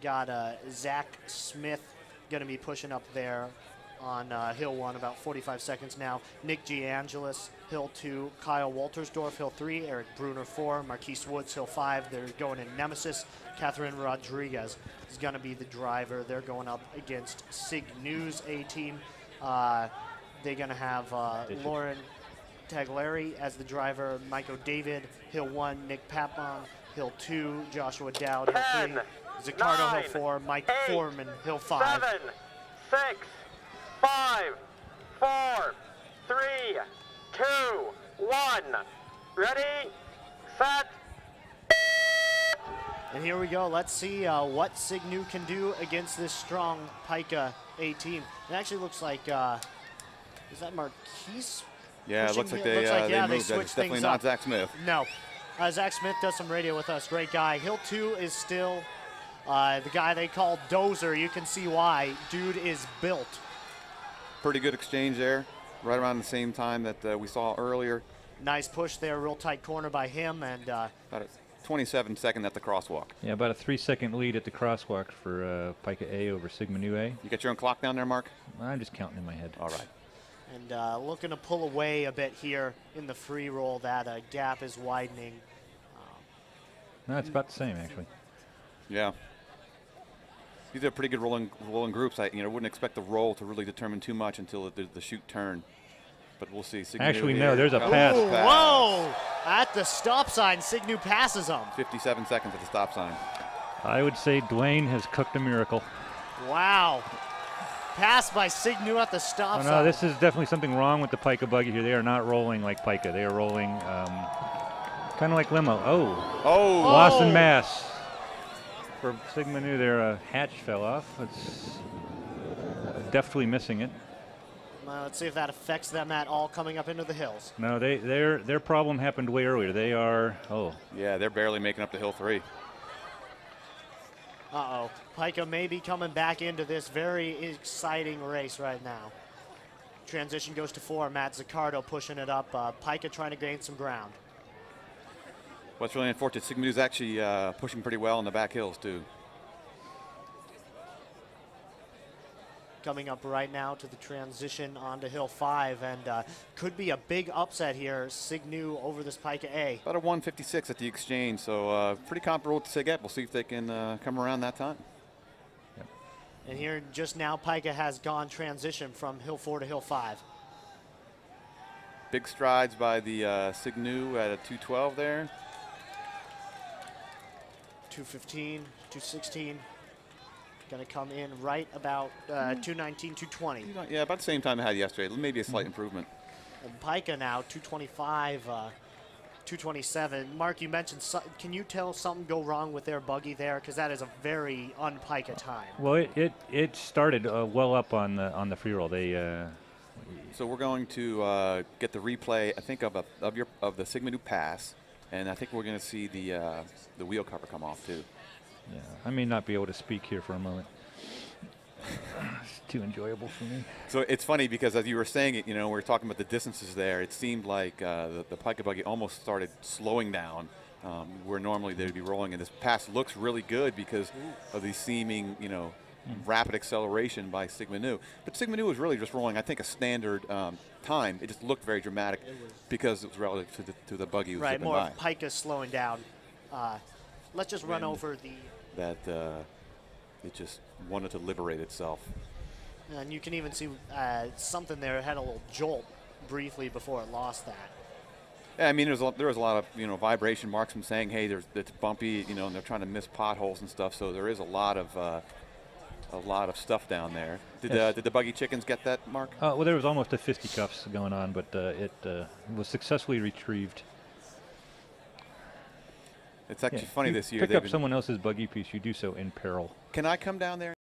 got uh, Zach Smith going to be pushing up there on uh, Hill 1, about 45 seconds now. Nick Giangelis, Hill 2. Kyle Waltersdorf, Hill 3. Eric Bruner, 4. Marquise Woods, Hill 5. They're going in Nemesis. Catherine Rodriguez is going to be the driver. They're going up against Sig News A team. Uh, they're going to have uh, Lauren Tagliari as the driver, Michael David, Hill 1, Nick Papon, Hill 2, Joshua Dowd, Hill 3, Ten, Zaccardo, nine, Hill 4, Mike eight, Foreman, Hill 5. Seven, six, five, four, three, two, one. Ready, set, And here we go. Let's see uh, what Signu can do against this strong Pika A team. It actually looks like, uh, is that Marquise? Yeah, it looks like they, Looks uh, like, they yeah, they moved. that. switched It's definitely things not up. Zach Smith. No. Uh, Zach Smith does some radio with us. Great guy. Hill 2 is still uh, the guy they call Dozer. You can see why. Dude is built. Pretty good exchange there, right around the same time that uh, we saw earlier. Nice push there. Real tight corner by him. And uh, About a 27 second at the crosswalk. Yeah, about a three-second lead at the crosswalk for uh, Pika A over Sigma Nu A. You got your own clock down there, Mark? I'm just counting in my head. All right. and uh, looking to pull away a bit here in the free roll. That uh, gap is widening. No, it's about the same actually. Yeah. These are pretty good rolling rolling groups. I you know wouldn't expect the roll to really determine too much until the, the chute turn, but we'll see. Signu Actually, here no, there's a comes. pass. Ooh, whoa! At the stop sign, Signu passes him. 57 seconds at the stop sign. I would say Dwayne has cooked a miracle. Wow. Pass by Signu at the stop Oh, sign. no, this is definitely something wrong with the Pika buggy here. They are not rolling like Pika. They are rolling um, kind of like limo. Oh, Oh, loss Oh. in mass. For Sigma Nu, their uh, hatch fell off. It's deftly missing it. Uh, let's see if that affects them at all coming up into the hills. No, they their their problem happened way earlier. They are oh yeah, they're barely making up the hill three. Uh-oh. Pika may be coming back into this very exciting race right now. Transition goes to four. Matt Zaccardo pushing it up. Uh, Pika trying to gain some ground. What's really unfortunate, SigNu's actually uh, pushing pretty well in the back hills too. Coming up right now to the transition onto Hill 5, and uh, could be a big upset here. Signu over this Pika A. About a 156 at the exchange, so uh, pretty comparable to SigEp. We'll see if they can uh, come around that time. And here just now, Pika has gone transition from Hill 4 to Hill 5. Big strides by the uh, Signu at a 212 there. 215, 216. Going to come in right about uh, 219, 220. Yeah, about the same time I had yesterday. Maybe a slight improvement. And Pika now 225, uh, 227. Mark, you mentioned. So, can you tell something go wrong with their buggy there? Because that is a very un-Pika time. well it it, it started uh, well up on the on the free roll. They uh, So we're going to uh, get the replay, I think, of, a, of your of the Sigma Nu pass, and I think we're going to see the uh, the wheel cover come off too. yeah I may not be able to speak here for a moment. it's too enjoyable for me. So it's funny because as you were saying it, you know, we are talking about the distances there. It seemed like uh, the, the Pika buggy almost started slowing down, um, where normally they'd be rolling. And this pass looks really good because of the seeming, you know, rapid acceleration by Sigma Nu. But Sigma Nu was really just rolling, I think, a standard um, time. It just looked very dramatic because it was relative to the to the buggy was Right, more by. of Pika slowing down. Uh, let's just run And- over the. That uh, it just wanted to liberate itself. And you can even see uh, something there it had a little jolt briefly before it lost that. Yeah, I mean, there's a, there was a lot of you know vibration marks from saying, hey, there's it's bumpy, you know, and they're trying to miss potholes and stuff. So there is a lot of uh, a lot of stuff down there. Did uh, did the buggy chickens get that, Mark? Uh, well, there was almost a fisticuffs going on, but uh, it uh, was successfully retrieved. It's actually Yeah, funny this year. Pick up someone else's buggy piece. You do so in peril. Can I come down there?